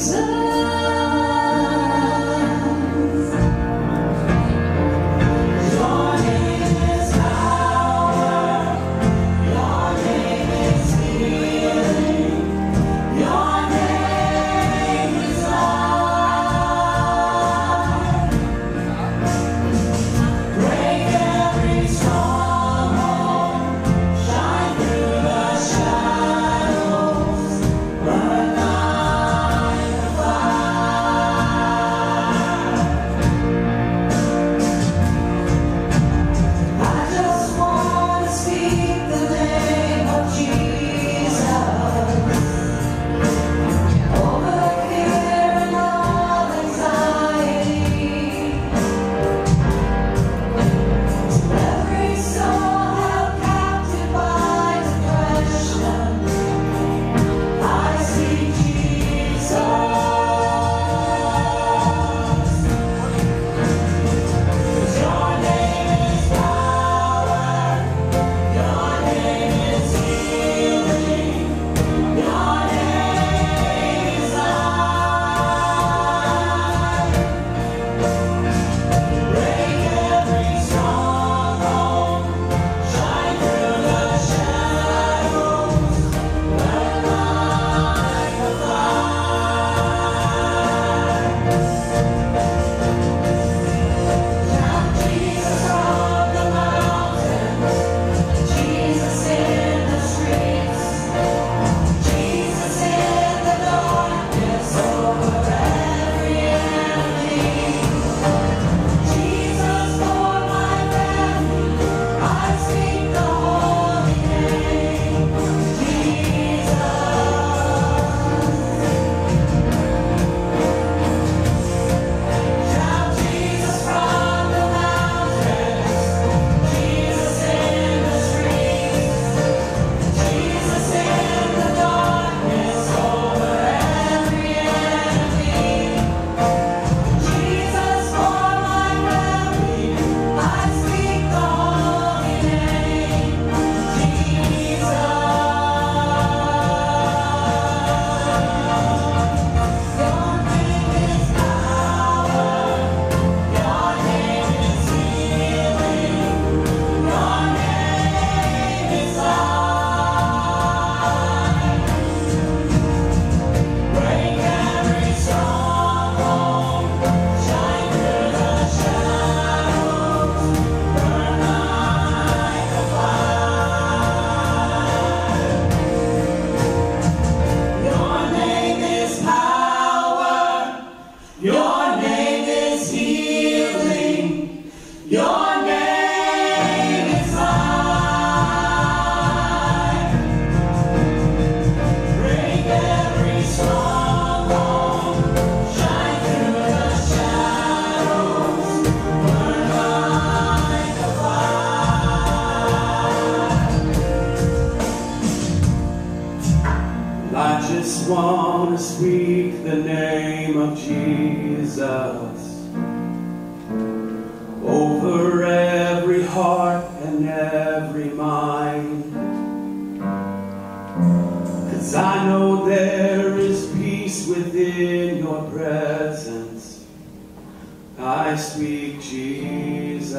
Jesus. Speak the name of Jesus over every heart and every mind. Cause I know there is peace within your presence. I speak Jesus.